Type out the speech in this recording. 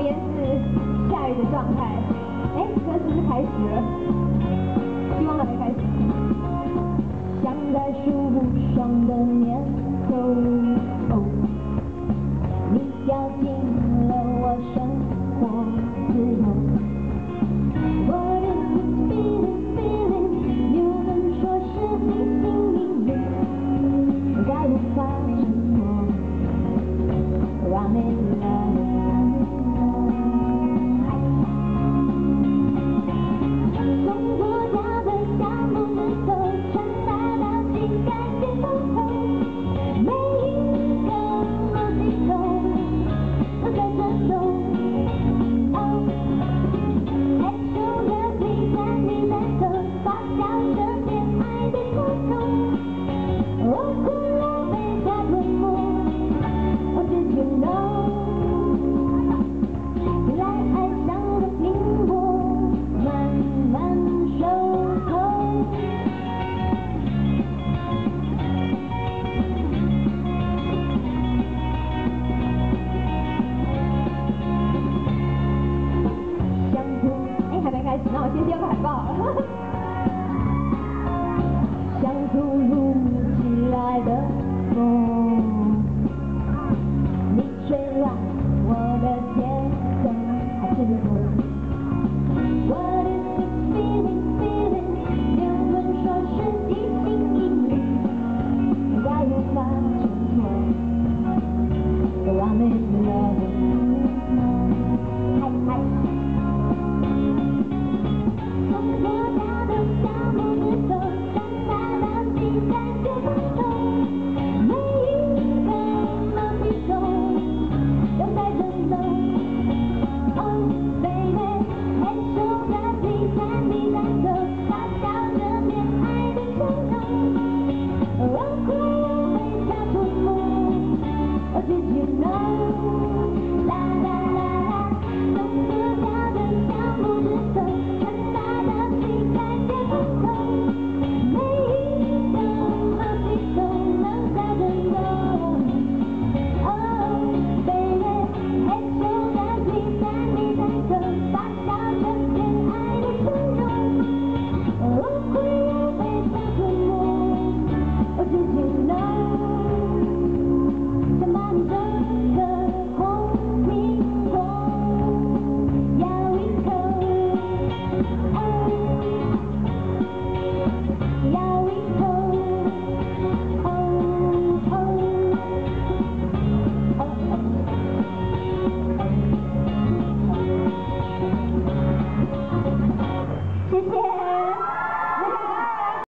边是下雨的状态。哎，歌是是开始？希望还没开始。想在树上的念头。Thank you.